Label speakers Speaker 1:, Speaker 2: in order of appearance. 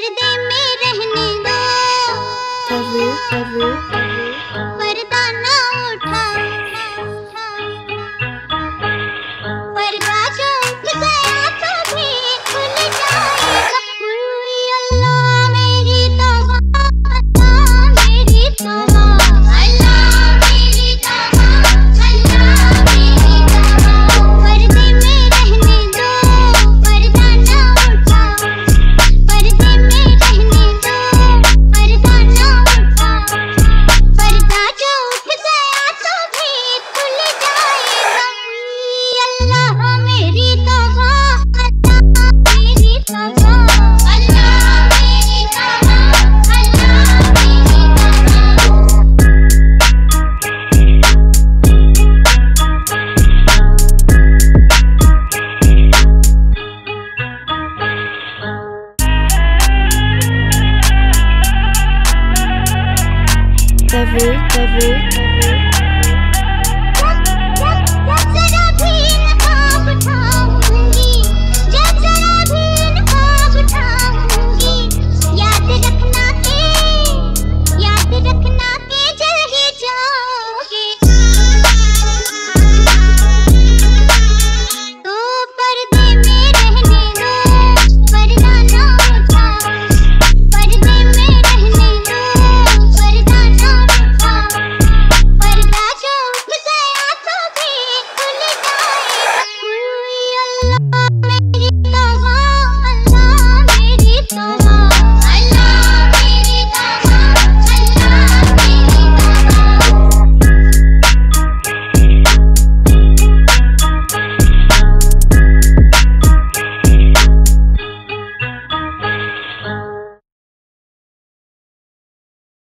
Speaker 1: पर्दे में रहने दो। पर्दा ना every,
Speaker 2: every, every.